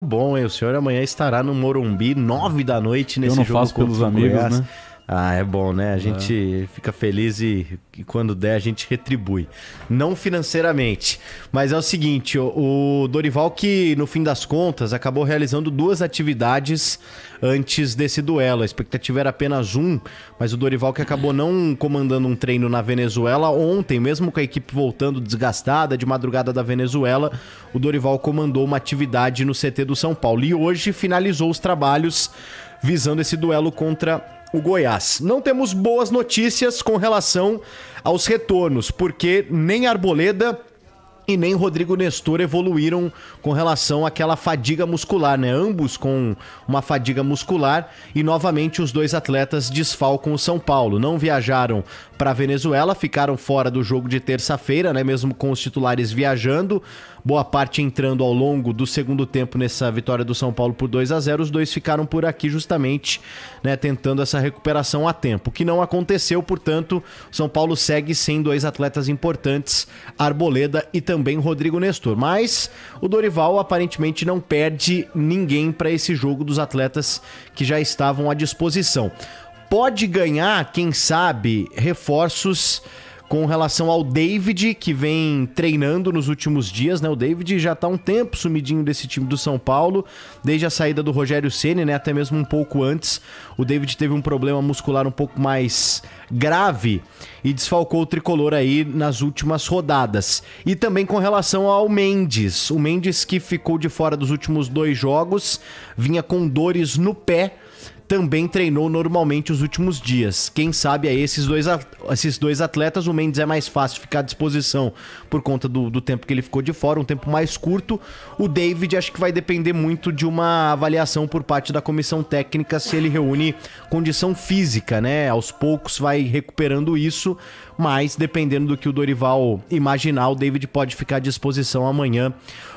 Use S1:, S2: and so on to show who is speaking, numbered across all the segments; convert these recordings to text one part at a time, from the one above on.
S1: Bom, hein? O senhor amanhã estará no Morumbi, nove da noite, nesse
S2: Eu não
S1: jogo
S2: faço pelos amigos,
S1: Goiás.
S2: né?
S1: Ah, é bom, né? A gente fica feliz e, e quando der a gente retribui. Não financeiramente, mas é o seguinte, o, o Dorival que no fim das contas acabou realizando duas atividades antes desse duelo. A expectativa era apenas um, mas o Dorival que acabou não comandando um treino na Venezuela ontem, mesmo com a equipe voltando desgastada de madrugada da Venezuela, o Dorival comandou uma atividade no CT do São Paulo e hoje finalizou os trabalhos visando esse duelo contra o Goiás. Não temos boas notícias com relação aos retornos, porque nem Arboleda e nem Rodrigo Nestor evoluíram com relação àquela fadiga muscular, né? Ambos com uma fadiga muscular e novamente os dois atletas desfalcam o São Paulo. Não viajaram para Venezuela, ficaram fora do jogo de terça-feira, né? Mesmo com os titulares viajando, boa parte entrando ao longo do segundo tempo nessa vitória do São Paulo por 2 a 0, os dois ficaram por aqui justamente, né, tentando essa recuperação a tempo, que não aconteceu, portanto, São Paulo segue sem dois atletas importantes, Arboleda e também Rodrigo Nestor. Mas o Dorival aparentemente não perde ninguém para esse jogo dos atletas que já estavam à disposição. Pode ganhar, quem sabe, reforços com relação ao David, que vem treinando nos últimos dias, né? O David já tá um tempo sumidinho desse time do São Paulo, desde a saída do Rogério Ceni, né? Até mesmo um pouco antes. O David teve um problema muscular um pouco mais grave e desfalcou o tricolor aí nas últimas rodadas. E também com relação ao Mendes. O Mendes que ficou de fora dos últimos dois jogos, vinha com dores no pé também treinou normalmente os últimos dias. Quem sabe aí esses dois, esses dois atletas, o Mendes é mais fácil ficar à disposição por conta do, do tempo que ele ficou de fora, um tempo mais curto. O David acho que vai depender muito de uma avaliação por parte da comissão técnica se ele reúne condição física, né? Aos poucos vai recuperando isso, mas dependendo do que o Dorival imaginar, o David pode ficar à disposição amanhã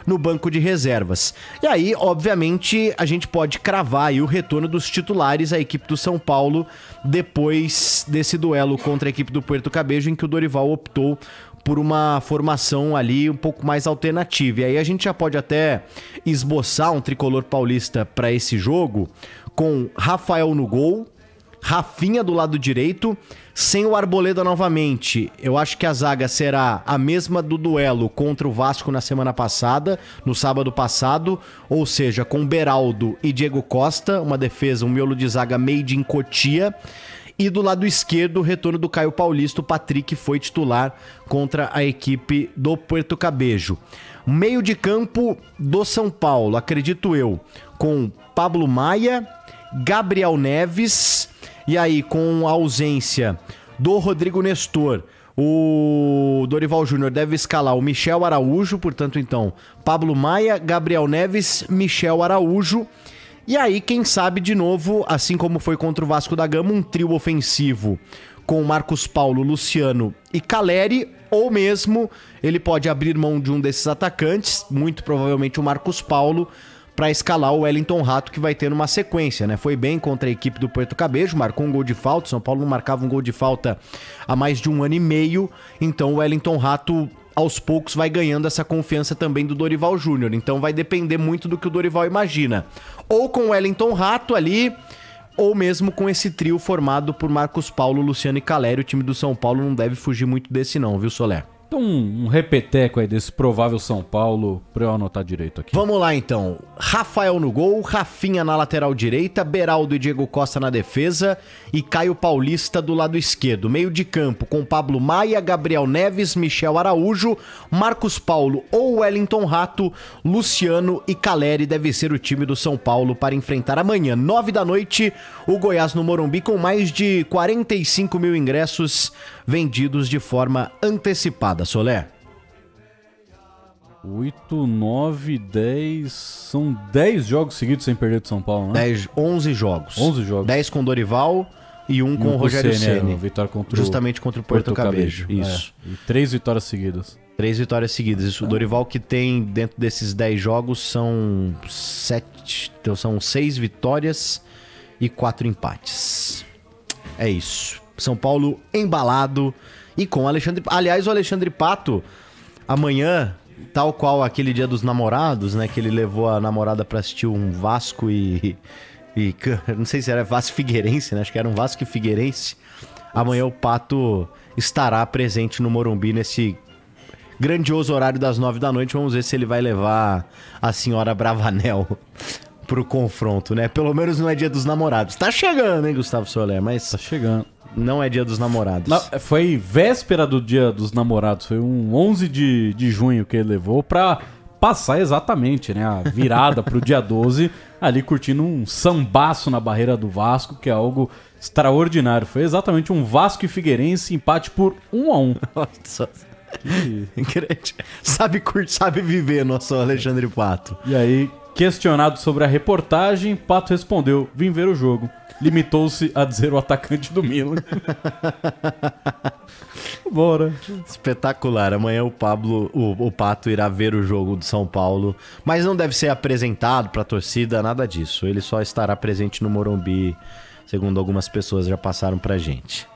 S1: no banco de reservas. E aí, obviamente, a gente pode cravar aí o retorno dos titulares à equipe do São Paulo depois desse duelo contra a equipe do Puerto Cabejo, em que o Dorival optou por uma formação ali um pouco mais alternativa. E aí a gente já pode até esboçar um tricolor paulista para esse jogo com Rafael no gol, Rafinha do lado direito, sem o Arboleda novamente. Eu acho que a zaga será a mesma do duelo contra o Vasco na semana passada, no sábado passado, ou seja, com Beraldo e Diego Costa, uma defesa, um miolo de zaga made in Cotia. E do lado esquerdo, o retorno do Caio Paulista, o Patrick foi titular contra a equipe do Puerto Cabejo. Meio de campo do São Paulo, acredito eu, com Pablo Maia, Gabriel Neves, e aí com a ausência do Rodrigo Nestor, o Dorival Júnior deve escalar o Michel Araújo, portanto, então, Pablo Maia, Gabriel Neves, Michel Araújo. E aí, quem sabe de novo, assim como foi contra o Vasco da Gama, um trio ofensivo com Marcos Paulo, Luciano e Caleri, ou mesmo ele pode abrir mão de um desses atacantes, muito provavelmente o Marcos Paulo, para escalar o Wellington Rato que vai ter numa sequência, né? Foi bem contra a equipe do Puerto Cabejo, marcou um gol de falta, São Paulo não marcava um gol de falta há mais de um ano e meio, então o Wellington Rato aos poucos vai ganhando essa confiança também do Dorival Júnior. Então vai depender muito do que o Dorival imagina. Ou com o Wellington Rato ali, ou mesmo com esse trio formado por Marcos Paulo, Luciano e Calério. O time do São Paulo não deve fugir muito desse não, viu, Soler?
S2: Então, um, repeteco aí desse provável São Paulo, pra eu anotar direito aqui.
S1: Vamos lá então. Rafael no gol, Rafinha na lateral direita, Beraldo e Diego Costa na defesa e Caio Paulista do lado esquerdo. Meio de campo com Pablo Maia, Gabriel Neves, Michel Araújo, Marcos Paulo ou Wellington Rato, Luciano e Caleri deve ser o time do São Paulo para enfrentar amanhã, nove da noite, o Goiás no Morumbi com mais de 45 mil ingressos vendidos de forma antecipada. Solé.
S2: 8, 9, 10. São 10 jogos seguidos sem perder do São Paulo, né?
S1: 10, 11 jogos.
S2: 11 jogos.
S1: 10 com Dorival e um
S2: E
S1: com o Rogério
S2: Ceni, é, Vitória contra o
S1: Justamente contra o Porto, Cabejo.
S2: Isso. E três vitórias seguidas.
S1: Três vitórias seguidas. Isso, o Dorival que tem dentro desses 10 jogos são sete, então são seis vitórias e quatro empates. É isso. São Paulo embalado e com Alexandre. Aliás, o Alexandre Pato amanhã tal qual aquele dia dos namorados, né? Que ele levou a namorada pra assistir um Vasco e. e não sei se era Vasco Figueirense, né? Acho que era um Vasco e Figueirense. Amanhã o Pato estará presente no Morumbi nesse grandioso horário das nove da noite. Vamos ver se ele vai levar a senhora Bravanel pro confronto, né? Pelo menos não é dia dos namorados. Tá chegando, hein, Gustavo Soler? Mas
S2: Tá chegando.
S1: não é dia dos namorados.
S2: Não, foi véspera do dia dos namorados. Foi um 11 de, de junho que ele levou pra passar exatamente, né? A virada pro dia 12, ali curtindo um sambaço na barreira do Vasco, que é algo extraordinário. Foi exatamente um Vasco e Figueirense, empate por 1 a 1
S1: Nossa. Grande. Sabe curtir, sabe viver, nosso Alexandre Pato.
S2: E aí, questionado sobre a reportagem, Pato respondeu: vim ver o jogo. Limitou-se a dizer o atacante do Milan. Bora.
S1: Espetacular. Amanhã o Pablo, o, o Pato irá ver o jogo do São Paulo, mas não deve ser apresentado pra torcida, nada disso. Ele só estará presente no Morumbi, segundo algumas pessoas já passaram pra gente.